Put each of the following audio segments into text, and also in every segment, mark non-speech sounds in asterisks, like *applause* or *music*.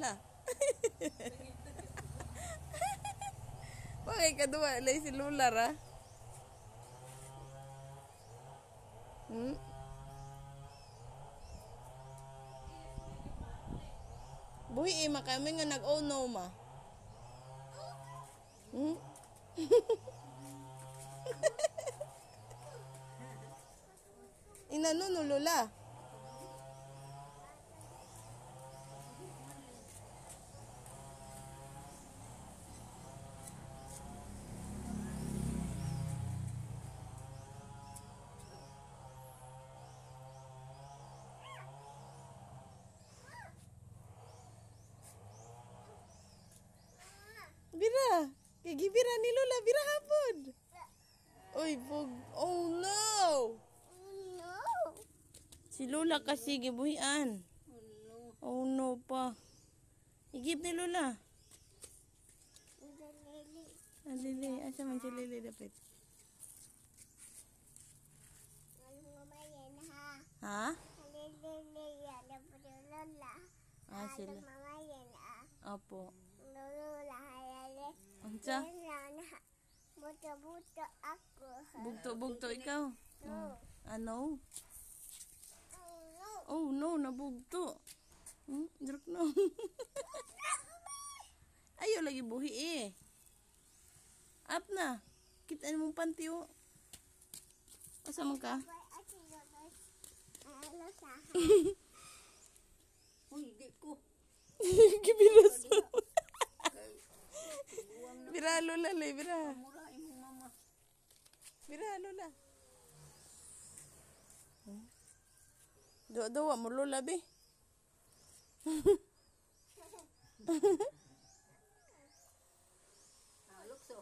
la. Bakit kadua lay si Lula ra? Hmm? Buhi eh, makami nga nag-oh *laughs* no ma. Hmm? Inano no Lola? Kay gibira ni Lola, bira hapon. Oy, bug. Oh no. No. Si Lola kasi gibuhian. Oh no pa. Igib ni Lola. Ang lili. Asa man si Lili dapat? Ha? Dalili yan. Napulula. Ah, sila. Opo. Ha. Buto-buto ako. ha? Bugto-bugto ikaw. No. Ano? Oh no. Oh nabugto. Hmm? Druk no. Ayaw lagi buhi eh. Up na. Kita mong panty oh. Asa man ka? Ano sa? Uy, di ko. Gibiras mo. Lay, bira. Murahin mo, mama. Bira lola. Do-do mo lola be. Lukso.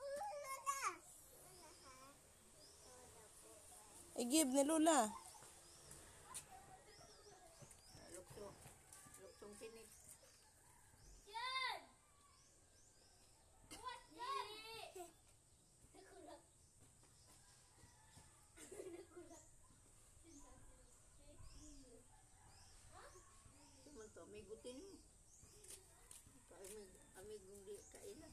Lula. Igib ni lola. Lukso. Luksong tinik. Cuman to, may gutin mo. Amig, amig di kailan.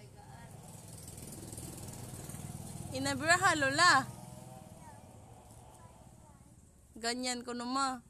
Kay gaan. *laughs* Inabiraha lola. Ganyan ko numa.